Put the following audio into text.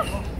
Oh!